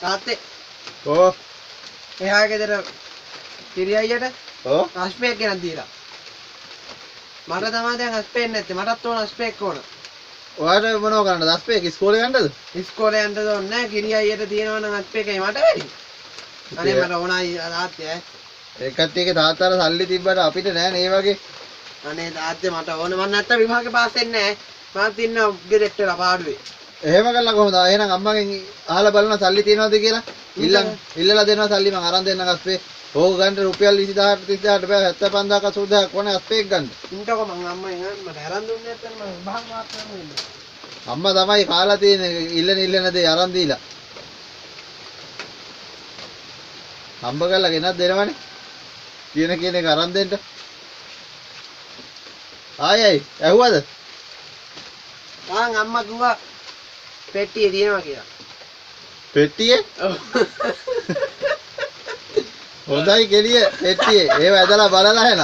තාත්තේ ඕ එහා ගෙදර කිරි අයියට ඕ අස්පේක් ගෙනත් දීලා. මට තමයි දැන් අස්පේක් නැත්තේ. මටත් ඕන අස්පේක් ඕන. ඔයාට මොනව කරන්නද? දස්පේක ඉස්කෝලේ යන්නද? ඉස්කෝලේ යන්න ඕනේ නැහැ කිරි අයියට තියෙනවා නම් අස්පේකයි මට වැඩි. අනේ මට ඕනයි තාත්තේ. ඒකත් එක තාත්තාට සල්ලි තිබ්බට අපිට නෑ නේ වගේ. අනේ තාත්තේ මට ඕන. මම නැත්තම් විභාගේ පාස් වෙන්නේ නැහැ මම තින්න ගෙදෙට්ට පාඩුවේ. එහෙම කළා කොහොමද? එහෙනම් අම්මගෙන් අහලා බලන්න සල්ලි තියනවද කියලා. ඉල්ලන් ඉල්ලලා දෙනවා සල්ලි මං අරන් දෙන්නම් අස්පේ ඕක ගන්න රුපියල් 20000ට 30000ට බෑ 75000ක 80000ක් ඕනේ අස්පේක් ගන්න. ඉන්නකො මං අම්මෙන් අහන්න මට අරන් දුන්නේ නැත්නම් විභාග පාස් කරන්න වෙන්නේ. අම්මා තමයි කාලා තියෙන්නේ. ඉල්ලන ඉල්ලන දේ අරන් දීලා. හම්බ කරලා ගෙනත් දෙනවනේ. කියන කියන එක අරන් දෙන්න. ආයි ආයි ඇහුවද මං අම්මා කිව්වා පෙට්ටියේ තියෙනවා කියලා. පෙට්ටියේ? හොඳයි කෙලිය පෙට්ටියේ. ඒව ඇදලා බලලා එන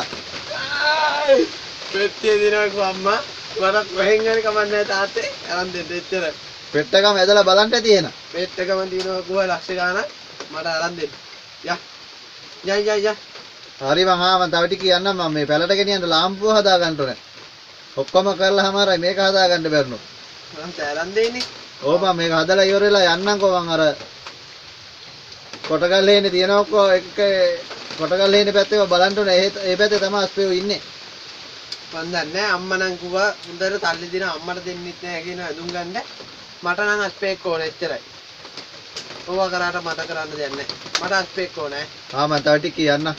පෙට්ටියේ තියෙනවා කිව්වා අම්මා. මට කොහෙන් හරි කමක් නැහැ තාත්තේ. අරන් දෙන්න එච්චර. පෙට්ටකම ඇදලා බලන්න ඇති එන පෙට්ටකම තියෙනවා කිව්වා ලක්ෂ ගාණක්. මට අරන් දෙන්න. යා. යා යා යා. හරි මං ආ මං තව ටික කියන්නම් මම මේ පැලට ගෙනියන්න ලාම්පුව හදා ගන්න ඕනේ ඔක්කොම කරලා හැමාරයි මේක හදා ගන්න බැරිනු මම තෑරන් දෙන්නේ. ඕ මම මේක හදලා ඉවර වෙලා යන්නම්කෝ මං අර කොටගල් හේනේ තියෙනවකෝ එක කොටගල් හේනේ පැත්තේ බලන්න ඕනේ. ඒ ඒ පැත්තේ තමයි අස්පේව ඉන්නේ. මන් දන්නේ අම්මා නම් කිව්වා හොඳට සල්ලි දෙන අම්මට දෙන්නෙත් නැහැ කියන ඇඳුම් ගන්න. මට නම් අස්පේක් ඕන එච්චරයි. ඕවා කරාට මට කරන්න දෙයක් නැහැ. මට අස්පේක් ඕනේ ආ මං තව ටික කියන්න.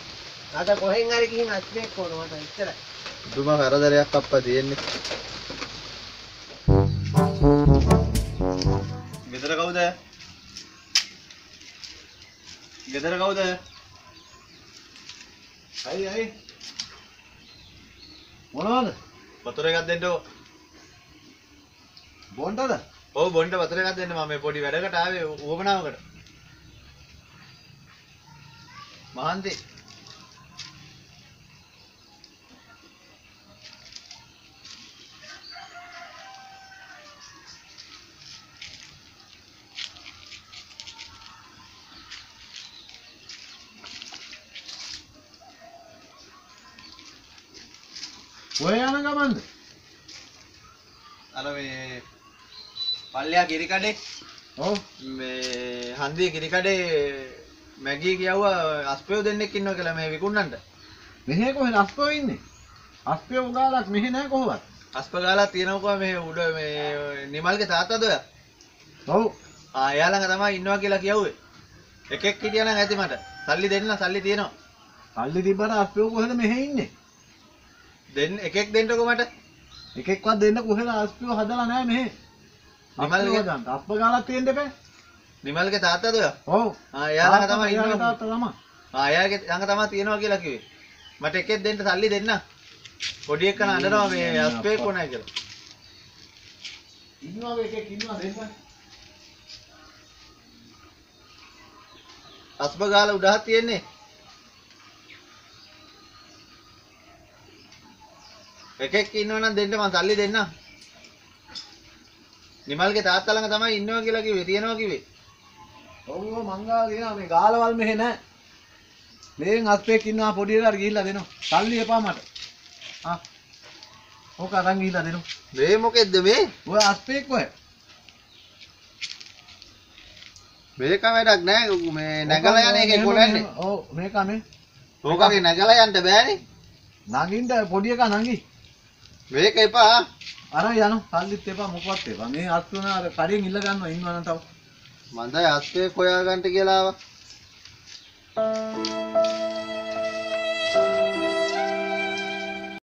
අද කොහෙන් හරි ගිහින් අස්පේක් ඕන මට එච්චරයි දුම කරදරයක් අප්පා තියෙන්නේ. ගෙදර කවුද? ගෙදර කවුද? අයි අයි මොනවද? වතුර එකක් දෙන්නෝ බොන්ටද? ඔව් බොන්න වතුර එකක් දෙන්න. මම මේ පොඩි වැඩකට ආවේ උවමනාවකට මහන්ති ඔය යන ගමන්ද? අර මේ පල්ලෙහා කිරි කඩේ ඔව්. මේ හන්දිය කිරි කඩේ මැගී කියවුවා අස්පයෝ දෙන්නෙක් ඉන්නවා කියලා මේ විකුණන්නට මෙහෙ කොහෙද අස්පෝ ඉන්නේ? අස්පේ උගාලක් මෙහෙ නැහැ කොහොමද? අස්ප ගාලා තියෙනවකෝ මේ උඩ මේ නිමල්ගේ තාත්තද ඔයා ඔව්. ආ එයා ළඟ තමයි ඉන්නවා කියලා කියවුවේ එකෙක් හිටියා නම් ඇති මට සල්ලි දෙන්න සල්ලි තියෙනවා සල්ලි තිබ්බට අස්පේ කොහෙද මෙහෙ ඉන්නේ? දෙන්න එකෙක් දෙන්නකෝ මට එකෙක්වත් දෙන්න කොහෙද අස්පේ හදලා නැහැ මෙහෙ. අස්පේ ගන්න. අස්ප ගාලක් තියෙන්න එපා. නිමල්ගේ තාත්තද ඔයා ඔව්. ආ එයා ළඟ තමයි ඉන්නවා තාත්තා තමයි. ආ එයාගේ ළඟ තමයි තියෙනවා කියලා කිව්වේ මට එකෙක් දෙන්න සල්ලි දෙන්න පොඩි එක්කන අඬනවා මේ අස්පේ කොනයි කියලා ඉන්නවා එකෙක් ඉන්නවා දෙන්න. අස්ප ගාලා උඩහක් තියෙන්නේ එකෙක් ඉන්නවනම් දෙන්න මං සල්ලි දෙන්න නිමල්ගේ තාත්තා ළඟ තමයි ඉන්නවා කියලා කිව්වේ තියෙනවා කිව්වේ ඔව් ඔව් මංගා කියනවා මේ ගාලවල් මෙහෙ නැහැ. මේෙන් අස්පේක් ඉන්නවා පොඩි එකකට ගිහිල්ලා දෙනවා. සල්ලි එපා මට. ආ. ඕක අරන් ගිහිල්ලා දෙනවා. මේ මොකෙද්ද මේ ඔය අස්පේක් ඔය. මේක වැඩක් නෑ මේ නැගලා යන එකේ කොනන්නේ ඔව් මේක මේ ඕකගේ නැගලා යන්න බෑනේ නගින්න පොඩි එකා නගි. මේක එපා අරන් යනවා. සල්ලිත් එපා මොකවත් එපා. මේ අස්තුන අර කඩෙන් ඉල්ල ගන්නවා ඉන්නවනම් තව. මන්දයි අස්පේ හොයාගන්න කියලා ආවා